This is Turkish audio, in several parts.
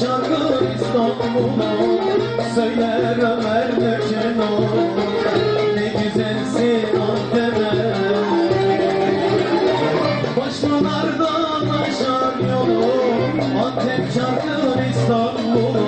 Çakır İstanbul'u Söyler Ömer Döken'u Ne güzelsin Antep'e. Başpınardan aşar yolu Antep Çakır İstanbul'u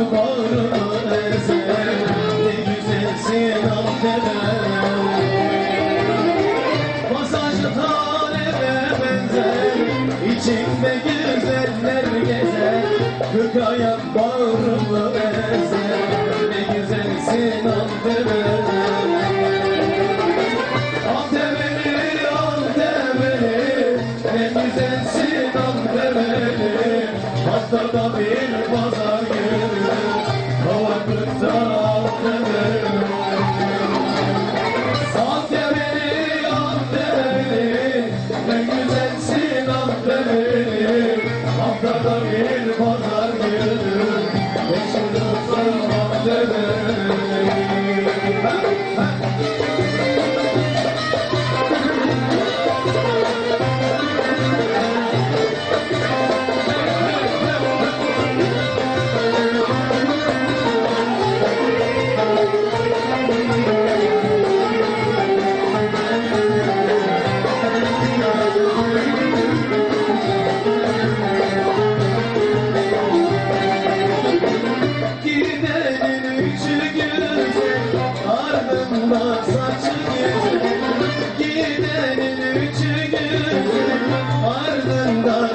bağrımı ezer Ne güzelsin Antep'e Masajlı taneme benzer İçinde güzeller gezer Kırk ayak bağrımı ezer güzelsin Antep'e Antep'eli, Antep'eli Ne güzelsin Antep'eli Haftada bir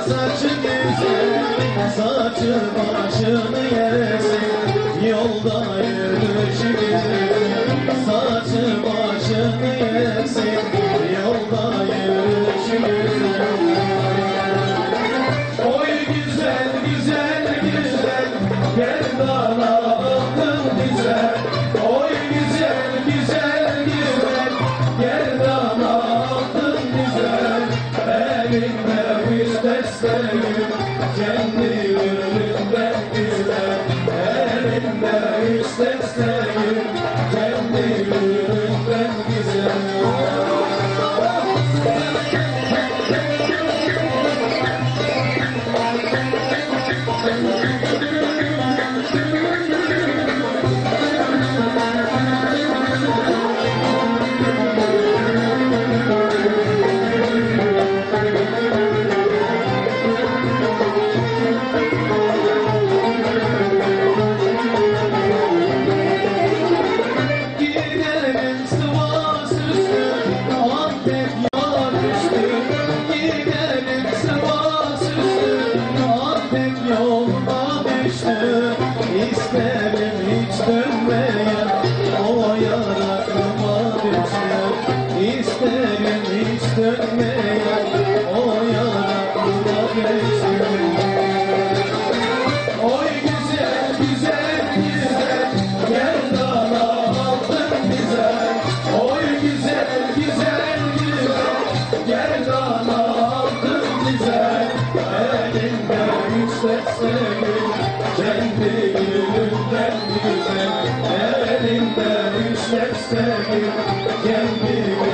saçı güzel. Saçı başını yesin, yolda yürüyüşü güzel. Saçı başını yesin, yolda yürüyüşü güzel. Oy güzel güzel güzel gel bana altın güzel Oy güzel güzel güzel gel bana altın güzel Elinde bir desteğim kendi yönümden güzel Elinde bir desteğim kendi yönümden kendi gülünden güzel Elinde üç desteği kendi